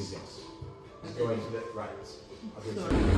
existence. going to the right.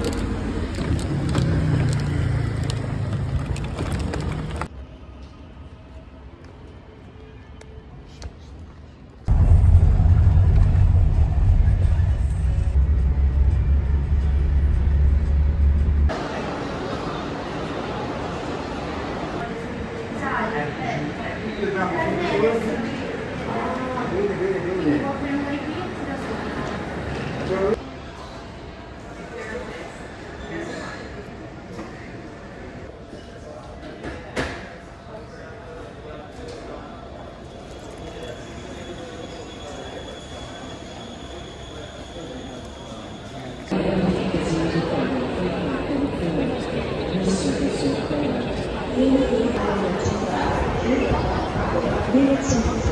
Thank you.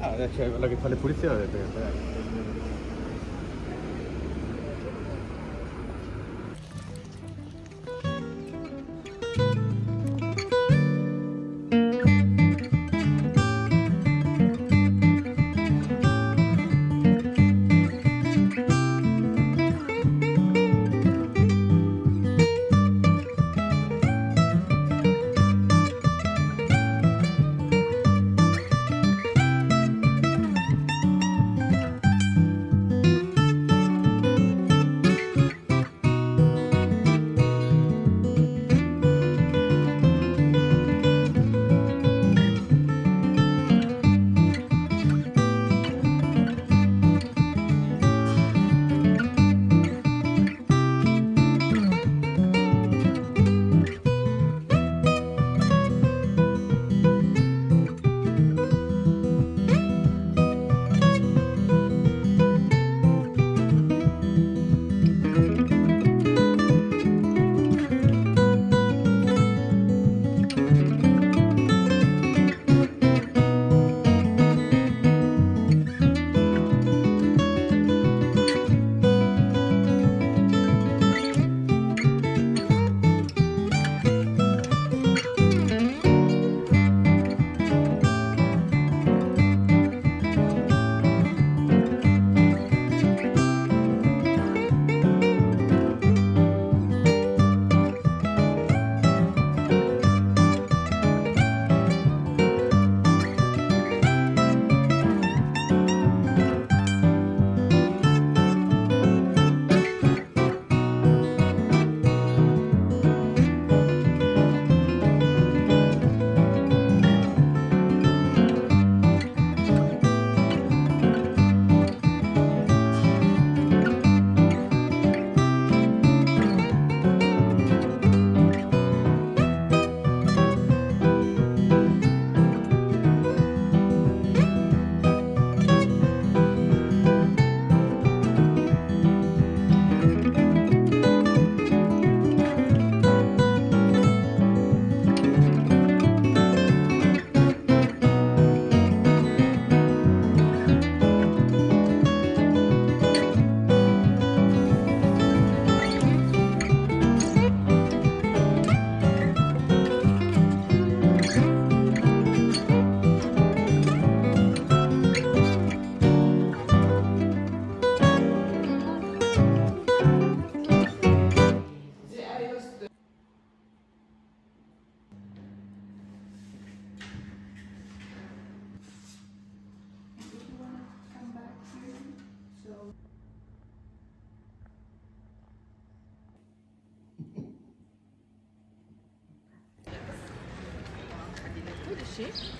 Ah, c'è eh, cioè, quella che fa le pulizie l'ha detto che করছি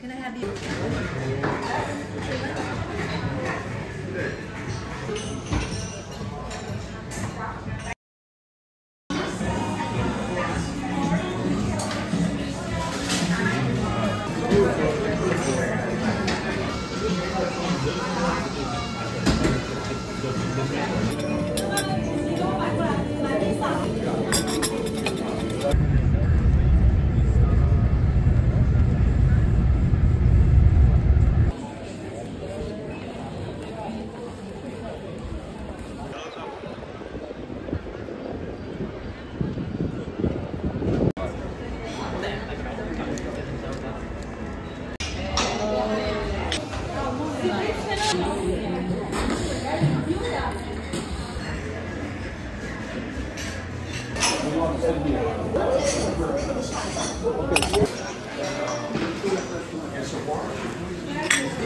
Can I have you?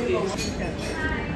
Yes, sir.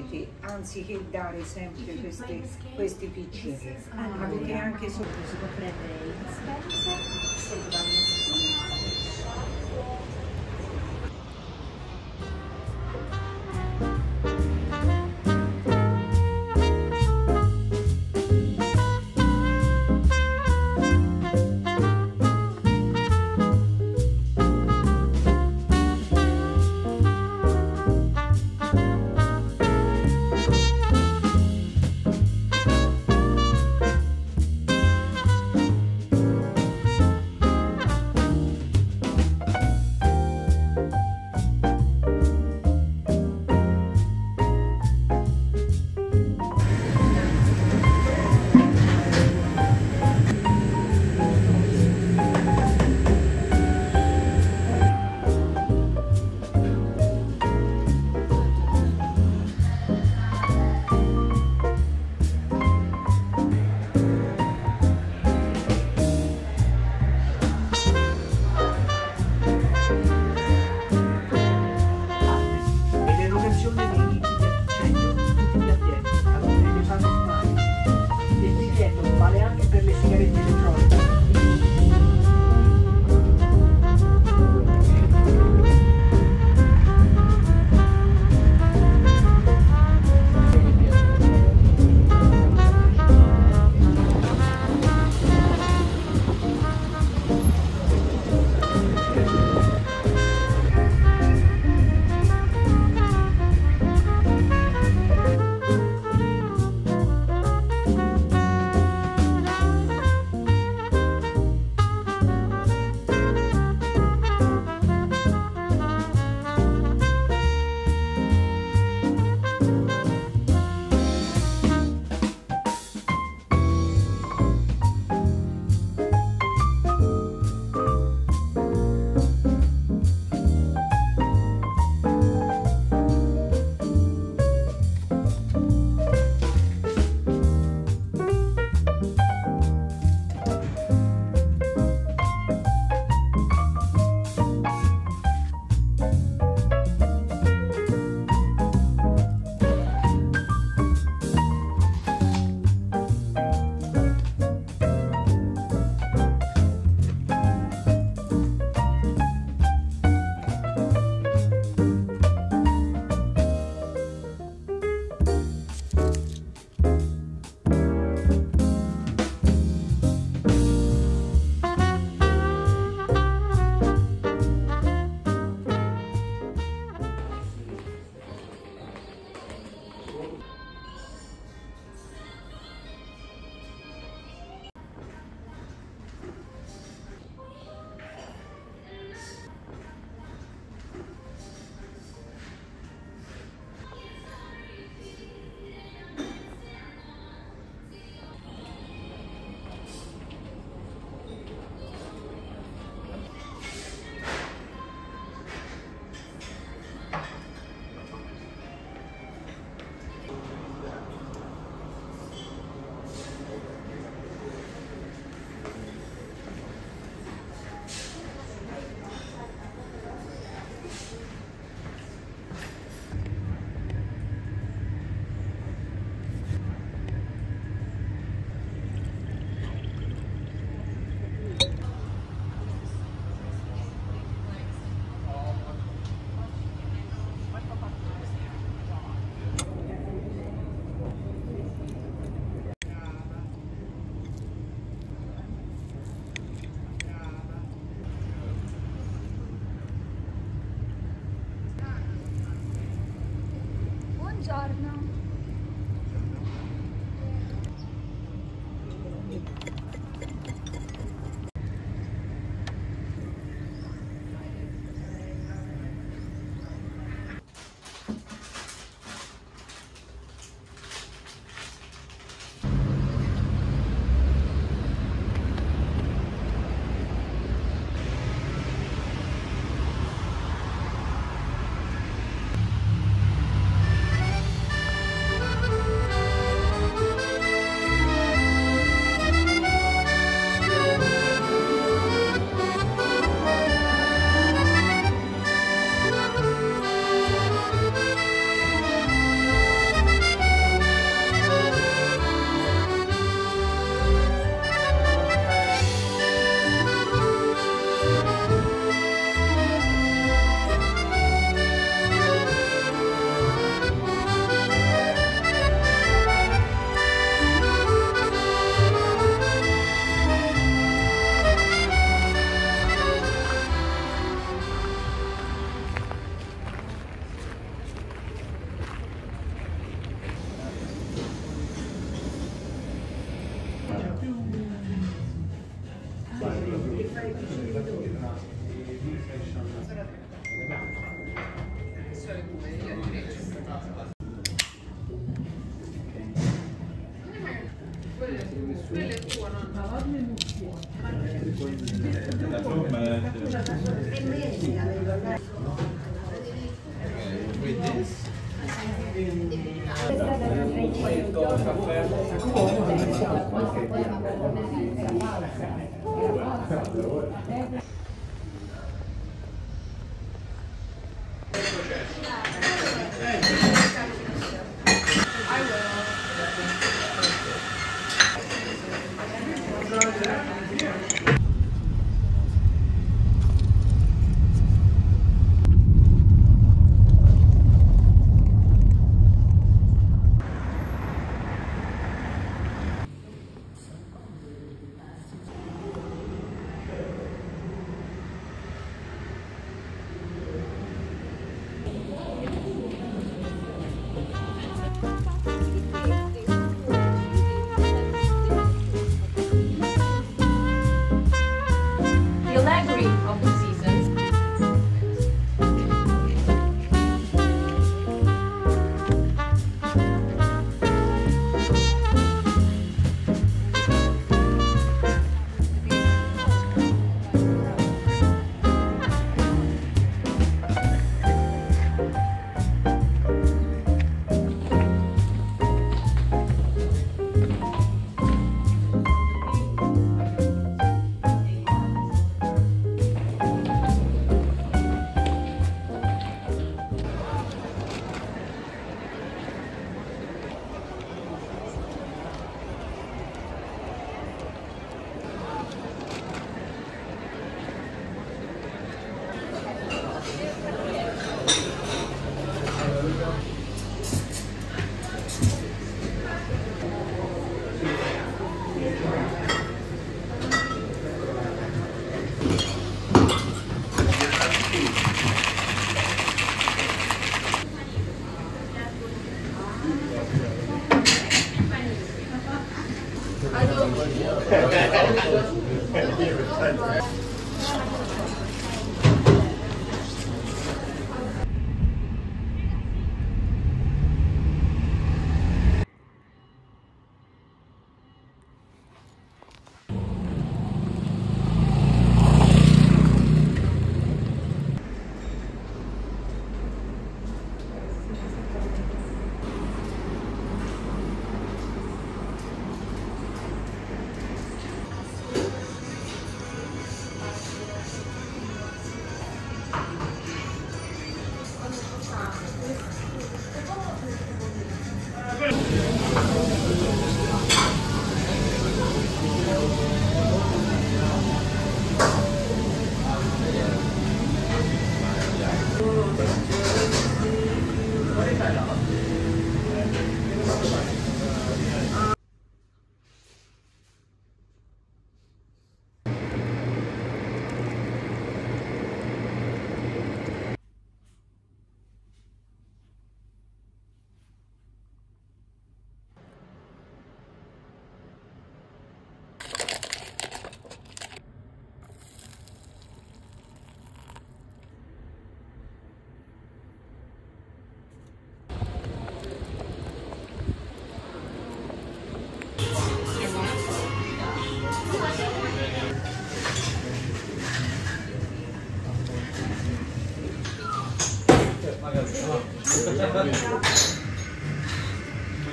meriti anziché dare sempre queste, questi piccini. avete anche sotto si può prendere il dispenser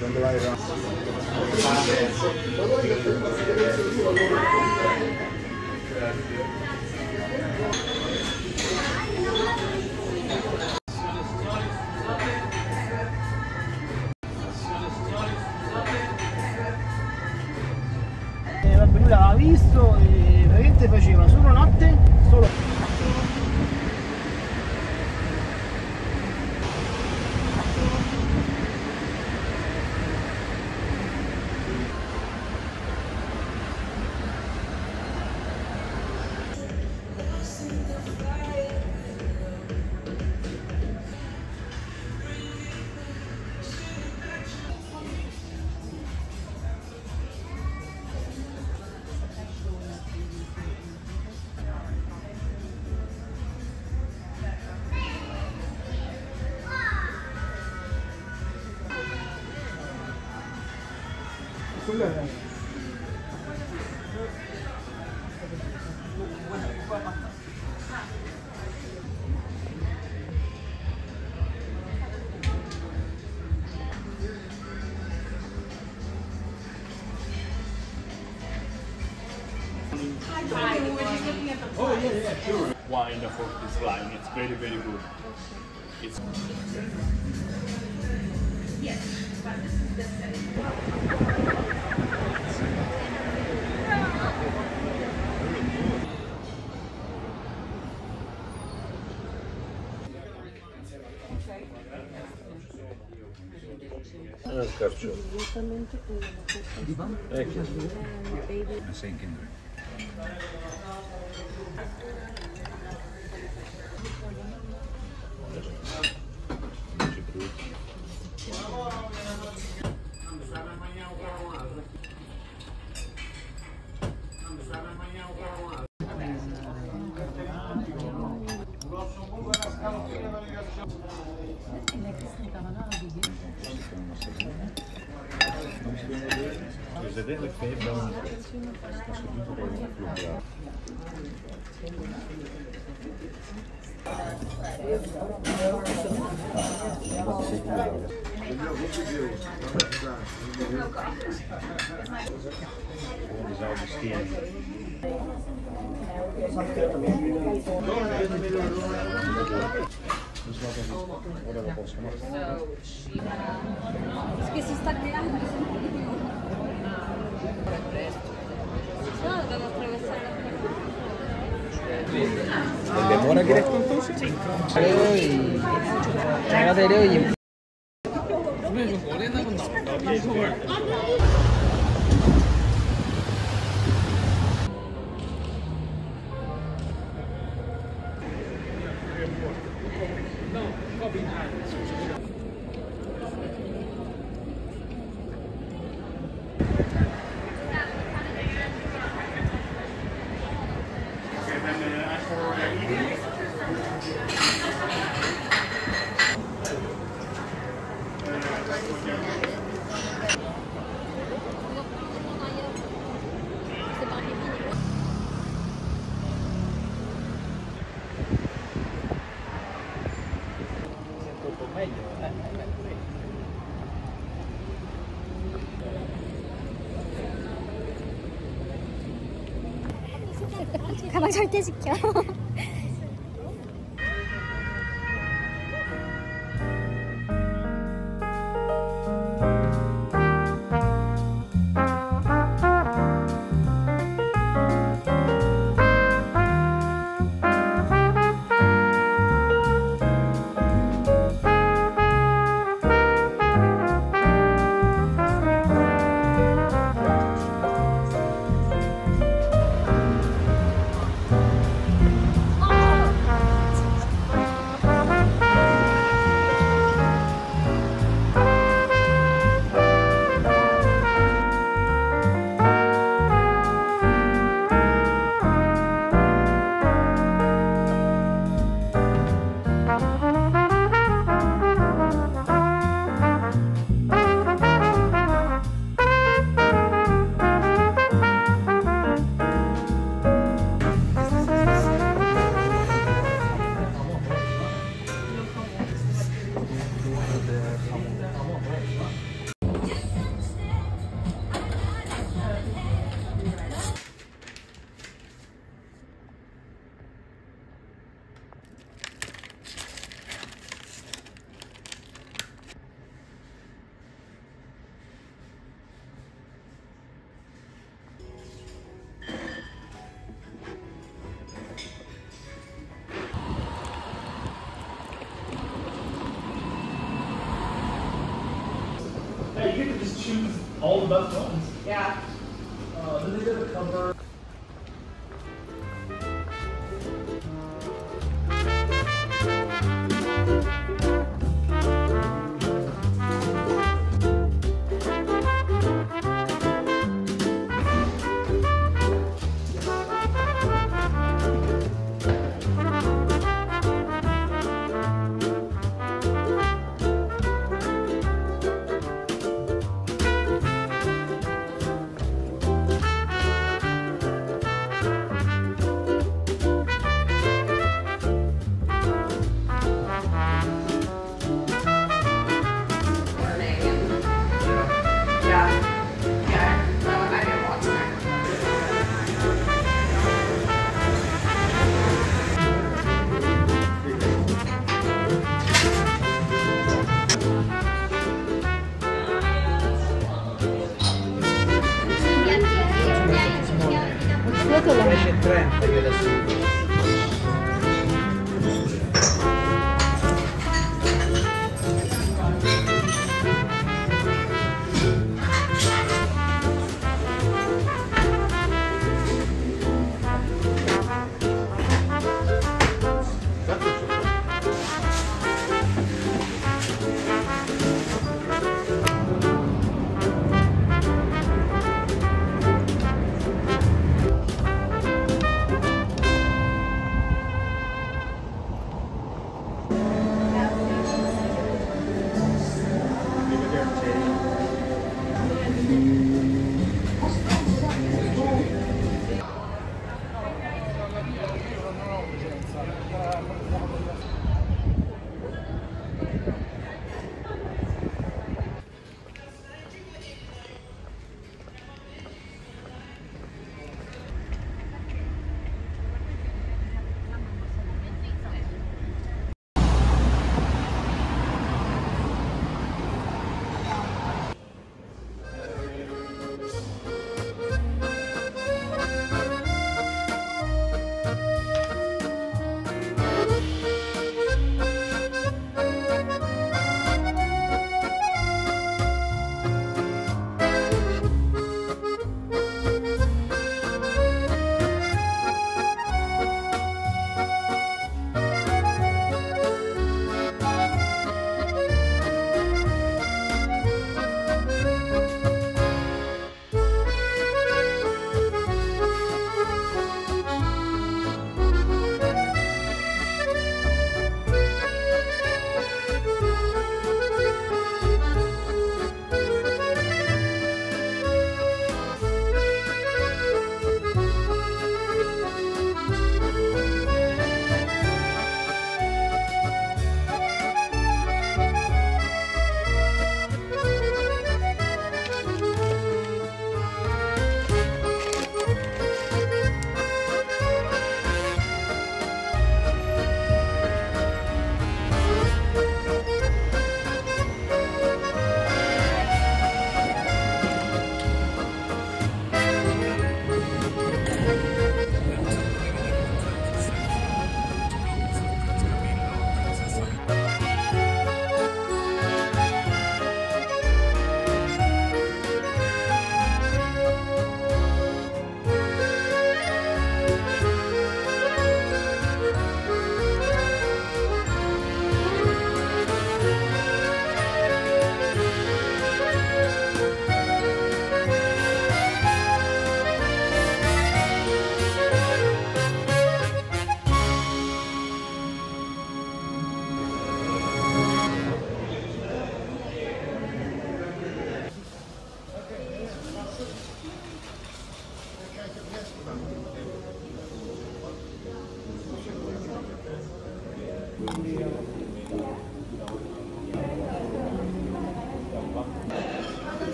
Quando lá irá. Thank Oh, yeah, yeah, sure. Wine the this line, It's very, very good. It's. Yes, but this is the same. il carciofo. Esattamente quello. Ecco. Thank you. Es que si está creando ¿El demora mora quieres tú entonces? Sí. Y... 절대 지켜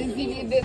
Rezil gibi.